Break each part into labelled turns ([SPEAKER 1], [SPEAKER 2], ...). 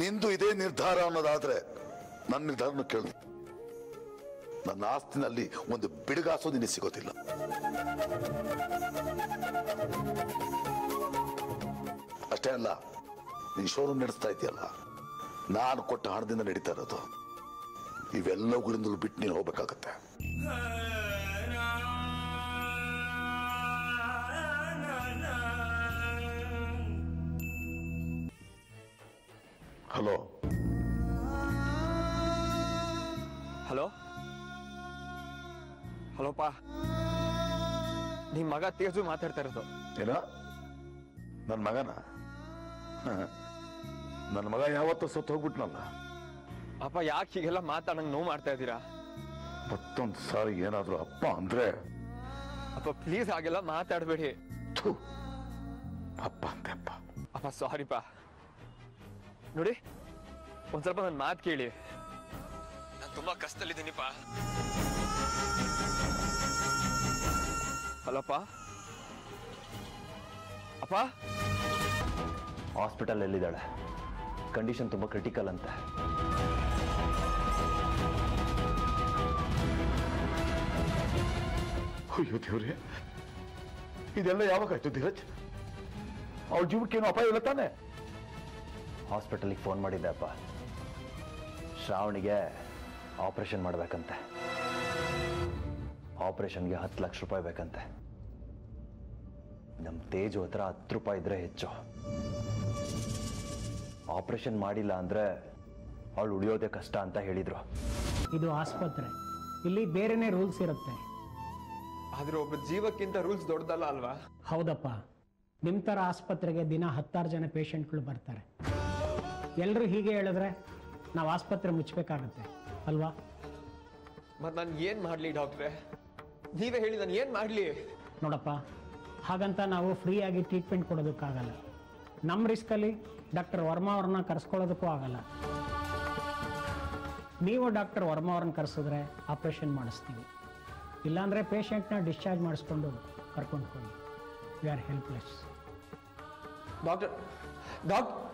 [SPEAKER 1] ನಿಂದು ಇದೇ ನಿರ್ಧಾರ ಅನ್ನೋದಾದ್ರೆ ನನ್ನ ನಿರ್ಧಾರನ ಕೇಳು. ನನ್ನ ಆಸ್ತಿನಲ್ಲಿ ಒಂದು ಬಿಡುಗಾಸು ನಿನಗೆ ಸಿಗೋದಿಲ್ಲ. ಅಷ್ಟೇ ಅಲ್ಲ, ನೀನ್ ಶೋರೂಮ್ ನಡೆಸ್ತಾ ಇದೆಯಲ್ಲ, ನಾನು ಕೊಟ್ಟ ಹಣದಿಂದ ನಡೀತಾ ಇರೋದು. ಇವೆಲ್ಲವುಗಳಿಂದಲೂ ಬಿಟ್ಟು ನೀನು ಹೋಗ್ಬೇಕಾಗತ್ತೆ. ಹಲೋ
[SPEAKER 2] ಹಲೋ ಹಲೋಪ್ಪ ನಿಮ್ಮ ಮಗ ತೇಜು ಮಾತಾಡ್ತಾ ಇರೋದು.
[SPEAKER 1] ಏನ? ನನ್ನ ಮಗನ? ನನ್ನ ಮಗ ಯಾವತ್ತೂ ಸತ್ತು ಹೋಗ್ಬಿಟ್ನಲ್ಲ.
[SPEAKER 2] ಅಪ್ಪ ಯಾಕೆ ಹೀಗೆಲ್ಲ ಮಾತಾಡಂಗ್ ನೋವು ಮಾಡ್ತಾ ಇದ್ದೀರಾ?
[SPEAKER 1] ಮತ್ತೊಂದು ಸಾರಿ ಏನಾದರೂ ಅಪ್ಪ ಅಂದ್ರೆ?
[SPEAKER 2] ಅಪ್ಪ ಪ್ಲೀಸ್ ಹಾಗೆಲ್ಲ ಮಾತಾಡಬೇಡಿ.
[SPEAKER 1] ಥು, ಅಪ್ಪ ಅಂತೆ ಅಪ್ಪ.
[SPEAKER 2] ಅಪ್ಪ ಸಾರಿಪ್ಪ ನೋಡಿ ಒಂದ್ ಸ್ವಲ್ಪ ನನ್ನ ಮಾತು ಕೇಳಿ. ನಾನು ತುಂಬಾ ಕಷ್ಟದಲ್ಲಿದ್ದೀನಿಪ್ಪ. ಹಲೋಪ್ಪ ಅಪ್ಪ.
[SPEAKER 3] ಹಾಸ್ಪಿಟಲ್ ಎಲ್ಲಿದ್ದಾಳೆ? ಕಂಡೀಷನ್ ತುಂಬಾ ಕ್ರಿಟಿಕಲ್ ಅಂತೆ.
[SPEAKER 1] ಅಯ್ಯೋ ದೇವ್ರೆ. ಇದೆಲ್ಲ ಯಾವಾಗ ಆಯ್ತು ಧೀರಜ್? ಅವ್ರ ಜೀವಕ್ಕೇನು ಅಪಾಯ ಇಲ್ಲ ತಾನೆ?
[SPEAKER 3] ಹಾಸ್ಪಿಟಲಿಗೆ ಫೋನ್ ಮಾಡಿದ್ದೆ ಅಪ್ಪ ಶ್ರಾವಣಿಗೆ ಆಪರೇಷನ್ ಮಾಡಬೇಕಂತೆ. ಆಪರೇಷನ್ಗೆ ಹತ್ತು ಲಕ್ಷ ರೂಪಾಯಿ ಬೇಕಂತೆ. ನಮ್ಮ ತೇಜು ಹತ್ರ ಹತ್ತು ರೂಪಾಯಿ ಇದ್ರೆ ಹೆಚ್ಚು. ಆಪರೇಷನ್ ಮಾಡಿಲ್ಲ ಅಂದ್ರೆ ಅವಳು ಉಳಿಯೋದೇ ಕಷ್ಟ ಅಂತ ಹೇಳಿದ್ರು.
[SPEAKER 4] ಇದು ಆಸ್ಪತ್ರೆ. ಇಲ್ಲಿ ಬೇರೆನೇ ರೂಲ್ಸ್ ಇರುತ್ತೆ.
[SPEAKER 2] ಆದ್ರೆ ಒಬ್ಬ ಜೀವಕ್ಕಿಂತ ರೂಲ್ಸ್ ದೊಡ್ಡದಲ್ಲ ಅಲ್ವಾ?
[SPEAKER 4] ಹೌದಪ್ಪ. ನಿಮ್ಮ ಥರ ಆಸ್ಪತ್ರೆಗೆ ದಿನ ಹತ್ತಾರು ಜನ ಪೇಷಂಟ್ಗಳು ಬರ್ತಾರೆ. ಎಲ್ಲರೂ ಹೀಗೆ ಹೇಳಿದ್ರೆ ನಾವು ಆಸ್ಪತ್ರೆ ಮುಚ್ಚಬೇಕಾಗತ್ತೆ ಅಲ್ವಾ?
[SPEAKER 2] ಮತ್ತೆ ನಾನು ಏನು ಮಾಡಲಿ ಡಾಕ್ಟ್ರೆ? ನೀವೇ ಹೇಳಿ ನಾನು ಏನು ಮಾಡಲಿ?
[SPEAKER 4] ನೋಡಪ್ಪ ಹಾಗಂತ ನಾವು ಫ್ರೀಯಾಗಿ ಟ್ರೀಟ್ಮೆಂಟ್ ಕೊಡೋದಕ್ಕಾಗಲ್ಲ. ನಮ್ಮ ರಿಸ್ಕಲ್ಲಿ ಡಾಕ್ಟರ್ ವರ್ಮಾ ಅವ್ರನ್ನ ಕರೆಸ್ಕೊಳ್ಳೋದಕ್ಕೂ ಆಗಲ್ಲ. ನೀವು ಡಾಕ್ಟರ್ ವರ್ಮಾ ಅವ್ರನ್ನ ಕರೆಸಿದ್ರೆ ಆಪ್ರೇಷನ್ ಮಾಡಿಸ್ತೀವಿ. ಇಲ್ಲಾಂದರೆ ಪೇಷಂಟ್ನ ಡಿಸ್ಚಾರ್ಜ್ ಮಾಡಿಸ್ಕೊಂಡು ಕರ್ಕೊಂಡು ಹೋಗಿ. We are helpless
[SPEAKER 2] doctor doctor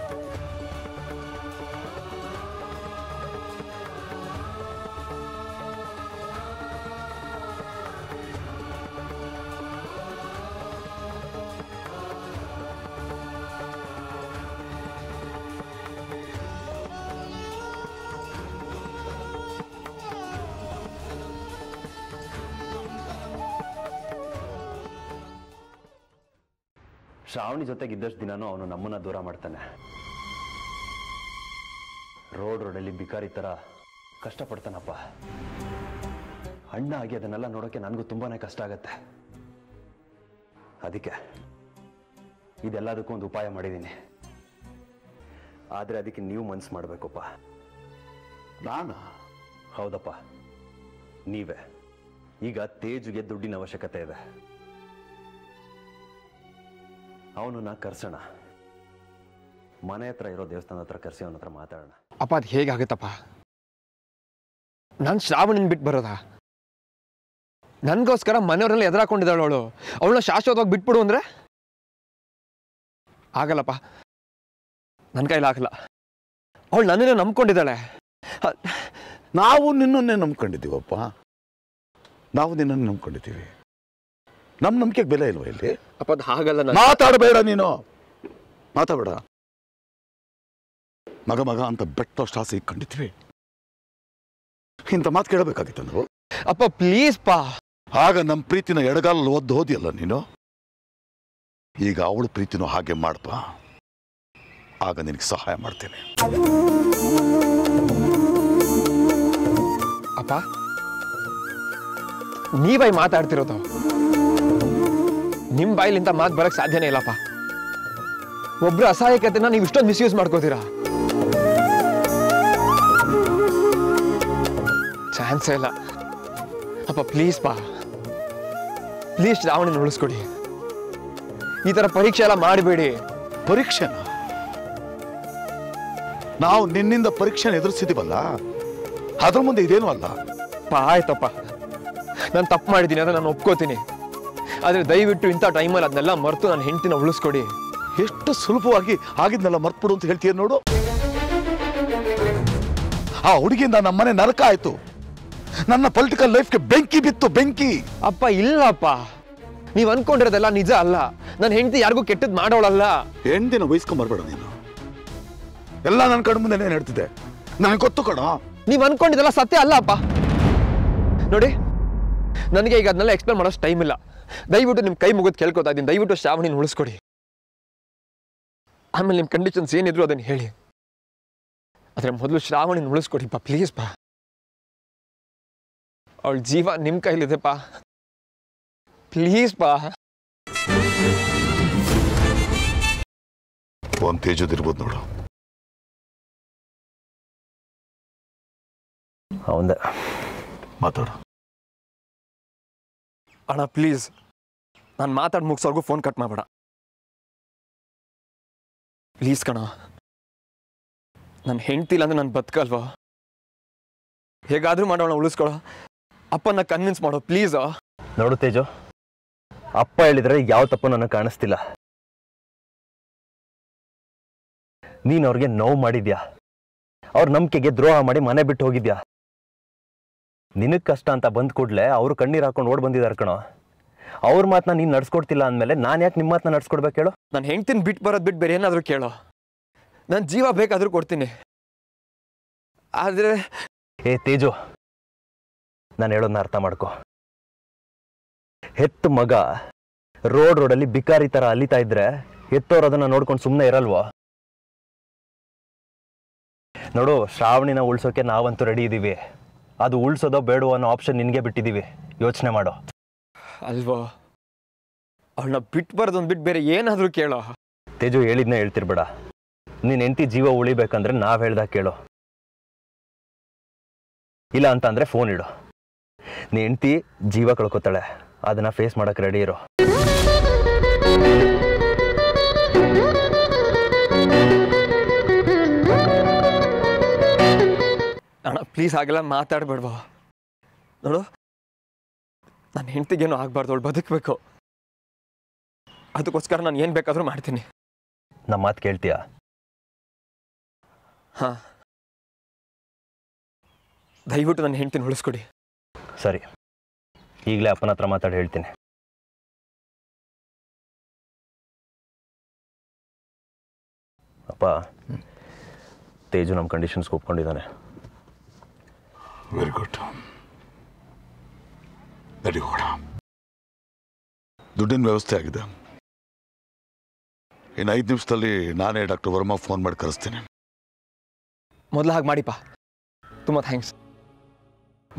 [SPEAKER 3] Shravani ಜೊತೆಗೆ ಇದ್ದಷ್ಟು ದಿನಾನೂ ಅವನು ನಮ್ಮನ್ನ ದೂರ ಮಾಡ್ತಾನೆ. ರೋಡ್ ರೋಡಲ್ಲಿ ಬಿಕಾರಿ ಥರ ಕಷ್ಟಪಡ್ತಾನಪ್ಪ. ಅಣ್ಣ ಆಗಿ ಅದನ್ನೆಲ್ಲ ನೋಡೋಕೆ ನನಗೂ ತುಂಬಾನೇ ಕಷ್ಟ ಆಗತ್ತೆ. ಅದಕ್ಕೆ ಇದೆಲ್ಲದಕ್ಕೂ ಒಂದು ಉಪಾಯ ಮಾಡಿದ್ದೀನಿ. ಆದರೆ ಅದಕ್ಕೆ ನೀವು ಮನ್ಸು ಮಾಡಬೇಕಪ್ಪ.
[SPEAKER 1] ನಾನು?
[SPEAKER 3] ಹೌದಪ್ಪ. ನೀವೇ. ಈಗ ತೇಜುಗೆ ದುಡ್ಡಿನ ಅವಶ್ಯಕತೆ ಇದೆ. ಅವನನ್ನ ಕರ್ಸೋಣ. ಮನೆ ಹತ್ರ ಇರೋ ದೇವಸ್ಥಾನ ಹತ್ರ ಕರ್ಸಿ ಅವನ ಹತ್ರ ಮಾತಾಡೋಣ.
[SPEAKER 2] ಅಪ್ಪ ಅದು ಹೇಗಾಗತ್ತಪ್ಪ ನಾನು ಶ್ರಾವಣನ್ ಬಿಟ್ಟು ಬರೋದಾ? ನನಗೋಸ್ಕರ ಮನೆಯವರೆಲ್ಲ ಎದುರಾಕೊಂಡಿದ್ದಾಳು ಅವಳು. ಅವಳನ್ನ ಶಾಶ್ವತವಾಗಿ ಬಿಟ್ಬಿಡು ಅಂದ್ರೆ? ಆಗಲ್ಲಪ್ಪ. ನನ್ನ ಆಗಲ್ಲ. ಅವಳು ನನ್ನನ್ನೇ ನಂಬ್ಕೊಂಡಿದ್ದಾಳೆ.
[SPEAKER 1] ನಾವು ನಿನ್ನನ್ನೇ ನಂಬ್ಕೊಂಡಿದ್ದೀವಪ್ಪ. ನಾವು ನಿನ್ನನ್ನು ನಂಬ್ಕೊಂಡಿದ್ದೀವಿ. ನಮ್ಮ ನಂಬಿಕೆಗೆ ಬೆಲೆ ಇಲ್ವಾ ಇಲ್ಲಿ?
[SPEAKER 2] ಅಪ್ಪ ಅದು ಹಾಗಲ್ಲ
[SPEAKER 1] ಮಾತಾಡಬೇಡ ನೀನು. ಮಾತಾಡಬೇಡ. ಮಗ ಮಗ ಅಂತ ಬೆಟ್ಟಷ್ಟು ಆಸೆ ಕಂಡಿದ್ವಿ ಇಂಥ ಮಾತು ಕೇಳಬೇಕಾಗಿತ್ತು ನಾವು?
[SPEAKER 2] ಅಪ್ಪ ಪ್ಲೀಸ್ ಪಾ.
[SPEAKER 1] ಆಗ ನಮ್ಮ ಪ್ರೀತಿನ ಎಡಗಾಲಲ್ಲಿ ಒದ್ದು ಹೋದಿಯಲ್ಲ ನೀನು? ಈಗ ಅವಳ ಪ್ರೀತಿನೂ ಹಾಗೆ ಮಾಡಪ್ಪ ಆಗ ನಿನಗೆ ಸಹಾಯ ಮಾಡ್ತೇನೆ.
[SPEAKER 2] ಅಪ್ಪ ನೀವೈ ಮಾತಾಡ್ತಿರೋದು. ನಿಮ್ ಬಾಯಿಲಿಂದ ಮಾತು ಬರಕ್ ಸಾಧ್ಯನೇ ಇಲ್ಲಪ್ಪ. ಒಬ್ರು ಅಸಹಾಯಕತೆನ ನೀವು ಇಷ್ಟೊಂದು ಮಿಸ್ಯೂಸ್ ಮಾಡ್ಕೋತೀರಾ? ಚಾನ್ಸೇ ಇಲ್ಲ. ಅಪ್ಪ ಪ್ಲೀಸ್ ಪಾ ಪ್ಲೀಸ್ ಶ್ರಾವಣನ ಉಳಿಸ್ಕೊಡಿ. ಈ ತರ ಪರೀಕ್ಷೆ ಎಲ್ಲ ಮಾಡಬೇಡಿ.
[SPEAKER 1] ಪರೀಕ್ಷೆ ನಾವು ನಿನ್ನಿಂದ ಪರೀಕ್ಷೆ ಎದುರಿಸಿದೀವಲ್ಲ? ಅದ್ರ ಮುಂದೆ ಇದೇನು ಅಲ್ಲ?
[SPEAKER 2] ಆಯ್ತಪ್ಪ. ನಾನು ತಪ್ಪು ಮಾಡಿದ್ದೀನಿ ಅಂದ್ರೆ ನಾನು ಒಪ್ಕೋತೀನಿ. ಆದ್ರೆ ದಯವಿಟ್ಟು ಇಂಥ ಟೈಮಲ್ಲಿ ಅದನ್ನೆಲ್ಲ ಮರೆತು ನನ್ನ ಹೆಂಡತಿನ ಉಳಿಸ್ಕೊಡಿ.
[SPEAKER 1] ಎಷ್ಟು ಸುಲಭವಾಗಿ ಆಗಿದ್ನೆಲ್ಲ ಮರ್ತ್ಬಿಡು ಅಂತ ಹೇಳ್ತೀಯ ನೋಡು. ಆ ಹುಡುಗಿಯಿಂದ ನಮ್ಮನೆ ನರಕ ಆಯ್ತು. ನನ್ನ ಪೊಲಿಟಿಕಲ್ ಲೈಫ್ಗೆ ಬೆಂಕಿ ಬಿತ್ತು ಬೆಂಕಿ.
[SPEAKER 2] ಅಪ್ಪ ಇಲ್ಲಪ್ಪ. ನೀವು ಅನ್ಕೊಂಡಿರೋದೆಲ್ಲ ನಿಜ ಅಲ್ಲ. ನನ್ನ ಹೆಂಡತಿ ಯಾರಿಗೂ ಕೆಟ್ಟದ್ ಮಾಡೋಳಲ್ಲ.
[SPEAKER 1] ಹೆಂಡತಿನ ವಹಿಸ್ಕೊಂಬರ್ಬೇಡ ನೀನು. ಎಲ್ಲ ನನ್ನ ಕಣ್ಣು ಮುಂದೆ ನಡ್ತಿದೆ ನನಗೆ ಗೊತ್ತು ಕಣ.
[SPEAKER 2] ನೀವು ಅನ್ಕೊಂಡಿದ್ದೆಲ್ಲ ಸತ್ಯ ಅಲ್ಲ ಅಪ್ಪ. ನೋಡಿ ನನಗೆ ಈಗ ಅದನ್ನೆಲ್ಲ ಎಕ್ಸ್ಪ್ಲೇನ್ ಮಾಡೋಷ್ಟು ಟೈಮ್ ಇಲ್ಲ. ದಯವಿಟ್ಟು ನಿಮ್ಮ ಕೈ ಮುಗಿದು ಕೇಳ್ಕೊತಾ ಇದ್ದೀನಿ. ದಯವಿಟ್ಟು ಶ್ರಾವಣಿನ ಉಳಿಸ್ಕೊಡಿ. ಆಮೇಲೆ ನಿಮ್ಮ ಕಂಡೀಷನ್ಸ್ ಏನಿದ್ರು ಅದನ್ನ ಹೇಳಿ. ಆದರೆ ಮೊದಲು ಶ್ರಾವಣಿನ ಉಳಿಸ್ಕೊಡಿ ಪಾ ಪ್ಲೀಸ್ ಪಾ. ಅವಳ ಜೀವ ನಿಮ್ಮ ಕೈಲಿದೆ ಪಾ ಪ್ಲೀಸ್ ಪಾ.
[SPEAKER 1] ಒಂದ್ ತೇಜದಿರ್ಬೋದು ನೋಡು.
[SPEAKER 3] ಹೌದಾ
[SPEAKER 1] ಮಾತಾಡು.
[SPEAKER 2] ಅಣ್ಣ, ಪ್ಲೀಸ್. ನಾನು ಮಾತಾಡಿ ಮುಗಿಸೋರ್ಗು ಫೋನ್ ಕಟ್ ಮಾಡಬೇಡ. ಪ್ಲೀಸ್ ಕಣ. ನನ್ನ ಹೆಂಡ್ತಿಲ್ಲ ಅಂದ್ರೆ ನಾನು ಬದುಕಲ್ವಾ? ಹೇಗಾದ್ರೂ ಮಾಡೋಣ, ಉಳಿಸ್ಕೊಳ. ಅಪ್ಪನ ಕನ್ವಿನ್ಸ್ ಮಾಡೋ, ಪ್ಲೀಸ್.
[SPEAKER 3] ನೋಡು ತೇಜು, ಅಪ್ಪ ಹೇಳಿದ್ರೆ ಯಾವ ತಪ್ಪು ನನಗೆ ಕಾಣಿಸ್ತಿಲ್ಲ. ನೀನು ಅವ್ರಿಗೆ ನೋವು ಮಾಡಿದ್ಯಾ? ಅವ್ರ ನಂಬಿಕೆಗೆ ದ್ರೋಹ ಮಾಡಿ ಮನೆ ಬಿಟ್ಟು ಹೋಗಿದ್ಯಾ? ನಿನಗ್ ಕಷ್ಟ ಅಂತ ಬಂದ ಕೂಡಲೇ ಅವರು ಕಣ್ಣೀರು ಹಾಕೊಂಡು ಓಡ್ ಬಂದಿದ್ದಾರೆ ಕಣೋ. ಅವ್ರ ಮಾತನ್ನ ನೀನು ನಡ್ಸ್ಕೊಡ್ತಿಲ್ಲ ಅಂದ್ಮೇಲೆ ನಾನು ಯಾಕೆ ನಿಮ್ಮ ಮಾತನ್ನ ನಡ್ಸ್ಕೊಡ್ಬೇಕು ಹೇಳು?
[SPEAKER 2] ನಾನು ಹೆಂಡ್ತಿನ ಬಿಟ್ಟು ಬರೋದು ಬಿಟ್ಟು ಬೇರೆ ಏನಾದರೂ ಕೇಳೋ. ನನ್ನ ಜೀವ ಬೇಕಾದರೂ ಕೊಡ್ತೀನಿ. ಆದರೆ
[SPEAKER 3] ಏ ತೇಜು ನಾನು ಹೇಳೋದನ್ನ ಅರ್ಥ ಮಾಡ್ಕೊ. ಹೆತ್ತು ಮಗ ರೋಡ್ ರೋಡಲ್ಲಿ ಬಿಕಾರಿ ಥರ ಅಲಿತಾ ಇದ್ರೆ ಎತ್ತೋರು ಅದನ್ನು ನೋಡ್ಕೊಂಡು ಸುಮ್ಮನೆ ಇರಲ್ವೋ? ನೋಡು ಶ್ರಾವಣಿನ ಉಳ್ಸೋಕೆ ನಾವಂತೂ ರೆಡಿ ಇದ್ದೀವಿ ಅದು ಉಳಿಸೋದೋ ಬೇಡವೋ ಅನ್ನೋ ಆಪ್ಷನ್ ನಿನಗೆ ಬಿಟ್ಟಿದ್ದೀವಿ ಯೋಚನೆ ಮಾಡೋ.
[SPEAKER 2] ಅಲ್ವೋ? ಅವಳನ್ನ ಬಿಟ್ಟು ಬರೋದೊಂದು ಬಿಟ್ಟು ಬೇರೆ ಏನಾದರೂ ಕೇಳೋ.
[SPEAKER 3] ತೇಜು ಹೇಳಿದ್ನ ಹೇಳ್ತಿರ್ಬೇಡ. ನೀನು ಹೆಂಡತಿ ಜೀವ ಉಳಿಬೇಕಂದ್ರೆ ನಾವು ಹೇಳ್ದಾಗ ಕೇಳು. ಇಲ್ಲ ಅಂತ ಅಂದ್ರೆ ಫೋನ್ ಇಡು. ನೀ ಹೆಂಡತಿ ಜೀವ ಕಳ್ಕೊತಾಳೆ. ಅದನ್ನು ಫೇಸ್ ಮಾಡೋಕ್ಕೆ ರೆಡಿ ಇರೋ.
[SPEAKER 2] ಅಣ್ಣ ಪ್ಲೀಸ್ ಆಗಲ್ಲ ಮಾತಾಡ್ಬಾರ್ದು ನೋಡು ನನ್ನ ಹೆಂಡ್ತಿಗೇನು ಆಗಬಾರ್ದು ಅವಳು ಬದುಕಬೇಕು. ಅದಕ್ಕೋಸ್ಕರ ನಾನು ಏನು ಬೇಕಾದರೂ ಮಾಡ್ತೀನಿ.
[SPEAKER 3] ನಮ್ಮ ಮಾತು ಕೇಳ್ತೀಯಾ?
[SPEAKER 2] ಹಾಂ. ದಯವಿಟ್ಟು ನನ್ನ ಹೆಂಡ್ತಿನ ಉಳಿಸ್ಕೊಡಿ.
[SPEAKER 3] ಸರಿ. ಈಗಲೇ ಅಪ್ಪನ ಹತ್ರ ಮಾತಾಡಿ ಹೇಳ್ತೀನಿ. ಅಪ್ಪ ತೇಜು ನಮ್ಮ ಕಂಡೀಷನ್ಸ್ ಒಪ್ಕೊಂಡಿದ್ದಾನೆ.
[SPEAKER 1] ವೆರಿ ಗುಡ್ ನಡಿ ಹೋಗೋಣ ದುಡ್ಡಿನ ವ್ಯವಸ್ಥೆ ಆಗಿದೆ. ಇನ್ನು ಐದು ನಿಮಿಷದಲ್ಲಿ ನಾನೇ ಡಾಕ್ಟರ್ ವರ್ಮಾ ಫೋನ್ ಮಾಡಿ ಕರೆಸ್ತೀನಿ.
[SPEAKER 2] ಮೊದಲು ಹಾಗೆ ಮಾಡಿಪ್ಪ. ತುಂಬ ಥ್ಯಾಂಕ್ಸ್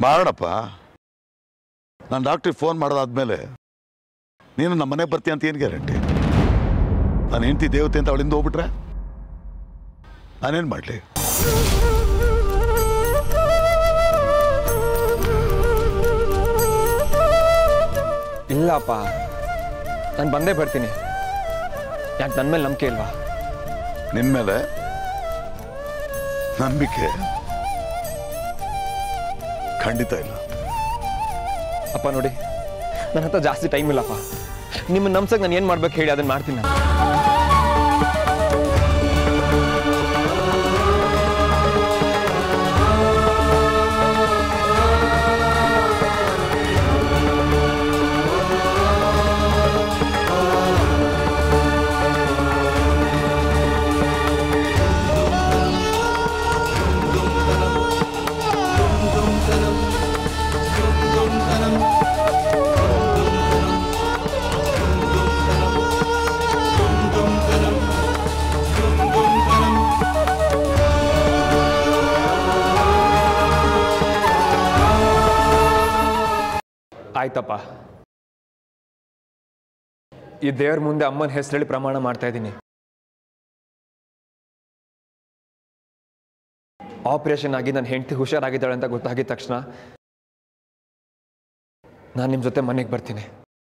[SPEAKER 1] ಮಾಡೋಣಪ್ಪ. ನಾನು ಡಾಕ್ಟ್ರಿಗೆ ಫೋನ್ ಮಾಡೋದಾದ್ಮೇಲೆ ನೀನು ನಮ್ಮ ಮನೆಗೆ ಬರ್ತೀಯ ಅಂತ ಏನು ಗ್ಯಾರಂಟಿ? ನಾನು ಹೆಂಡತಿ ದೇವತೆ ಅಂತ ಅವಳಿಂದ ಹೋಗ್ಬಿಟ್ರೆ ನಾನೇನು ಮಾಡಲಿ?
[SPEAKER 2] ಇಲ್ಲಪ್ಪ ನಾನು ಬಂದೇ ಬರ್ತೀನಿ. ಯಾಕೆ ನನ್ನ ಮೇಲೆ ನಂಬಿಕೆ ಇಲ್ವಾ?
[SPEAKER 1] ನಿಮ್ಮ ಮೇಲೆ ನಂಬಿಕೆ ಖಂಡಿತ ಇಲ್ಲ.
[SPEAKER 2] ಅಪ್ಪ ನೋಡಿ ನನ್ನ ಹತ್ರ ಜಾಸ್ತಿ ಟೈಮ್ ಇಲ್ಲಪ್ಪ. ನಿಮ್ಮನ್ನು ನಂಬ್ಸಕ್ಕೆ ನಾನು ಏನು ಮಾಡ್ಬೇಕು ಹೇಳಿ ಅದನ್ನು ಮಾಡ್ತೀನಿ ನಾನು. ಆಯ್ತಪ್ಪ. ಈ ದೇವ್ರ ಮುಂದೆ ಅಮ್ಮನ ಹೆಸರಲ್ಲಿ ಪ್ರಮಾಣ ಮಾಡ್ತಾ ಇದ್ದೀನಿ. ಆಪರೇಷನ್ ಆಗಿ ನನ್ನ ಹೆಂಡತಿ ಹುಷಾರಾಗಿದ್ದಾಳೆ ಅಂತ ಗೊತ್ತಾಗಿದ ತಕ್ಷಣ ನಾನು ನಿಮ್ಮ ಜೊತೆ ಮನೆಗೆ ಬರ್ತೀನಿ.